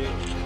Yeah.